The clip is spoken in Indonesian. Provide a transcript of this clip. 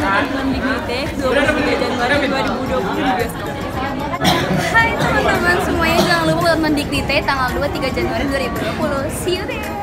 nonton film Dignity 23 Januari 2020 di bioskop. Hai teman-teman semuanya, jangan lupa nonton Dignity tanggal 23 Januari 2020. See you there!